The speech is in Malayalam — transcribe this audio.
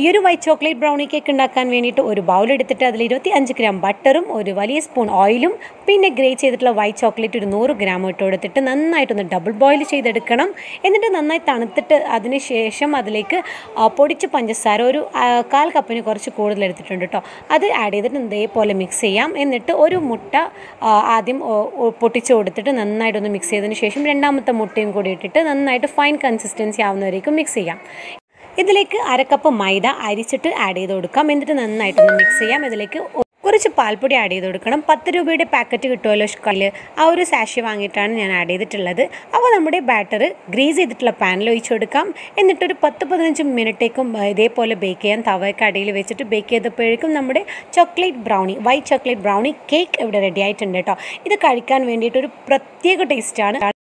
ഈ ഒരു വൈറ്റ് ചോക്ലേറ്റ് ബ്രൗണി കേക്ക് ഉണ്ടാക്കാൻ വേണ്ടിയിട്ട് ഒരു ബൗൾ എടുത്തിട്ട് അതിൽ ഇരുപത്തി അഞ്ച് ഗ്രാം ബട്ടറും ഒരു വലിയ സ്പൂൺ ഓയിലും പിന്നെ ഗ്രേ ചെയ്തിട്ടുള്ള വൈറ്റ് ചോക്ലേറ്റ് ഒരു നൂറ് ഗ്രാം ഇട്ട് കൊടുത്തിട്ട് നന്നായിട്ടൊന്ന് ഡബിൾ ബോയിൽ ചെയ്തെടുക്കണം. എന്നിട്ട് നന്നായി തണുത്തിട്ട് അതിന് ശേഷം അതിലേക്ക് പൊടിച്ച് പഞ്ചസാര ഒരു കാൽ കപ്പിന് കുറച്ച് കൂടുതൽ എടുത്തിട്ടുണ്ട് കേട്ടോ അത് ആഡ് ചെയ്തിട്ട് ഇതേപോലെ മിക്സ് ചെയ്യാം. എന്നിട്ട് ഒരു മുട്ട ആദ്യം പൊട്ടിച്ച് കൊടുത്തിട്ട് നന്നായിട്ടൊന്ന് മിക്സ് ചെയ്തതിന് ശേഷം രണ്ടാമത്തെ മുട്ടയും കൂടി ഇട്ടിട്ട് നന്നായിട്ട് ഫൈൻ കൺസിസ്റ്റൻസി ആവുന്നവരേക്കും മിക്സ് ചെയ്യാം. ഇതിലേക്ക് അരക്കപ്പ് മൈദ അരിച്ചിട്ട് ആഡ് ചെയ്ത് കൊടുക്കാം. എന്നിട്ട് നന്നായിട്ടൊന്ന് മിക്സ് ചെയ്യാം. ഇതിലേക്ക് കുറച്ച് പാൽപ്പൊടി ആഡ് ചെയ്ത് കൊടുക്കണം. പത്ത് രൂപയുടെ പാക്കറ്റ് കിട്ടുമല്ലോ കല്ല് ആ ഒരു സാഷി വാങ്ങിയിട്ടാണ് ഞാൻ ആഡ് ചെയ്തിട്ടുള്ളത്. അപ്പോൾ നമ്മുടെ ബാറ്റർ ഗ്രീസ് ചെയ്തിട്ടുള്ള പാനിൽ ഒഴിച്ചു കൊടുക്കാം. എന്നിട്ടൊരു പത്ത് പതിനഞ്ച് മിനിറ്റേക്കും ഇതേപോലെ ബേക്ക് ചെയ്യാൻ തവയ്ക്ക് അടിയിൽ വെച്ചിട്ട് ബേക്ക് ചെയ്തപ്പോഴേക്കും നമ്മുടെ chocolate brownie white chocolate brownie cake ഇവിടെ റെഡി ആയിട്ടുണ്ട് കേട്ടോ ഇത് കഴിക്കാൻ വേണ്ടിയിട്ടൊരു പ്രത്യേക ടേസ്റ്റാണ്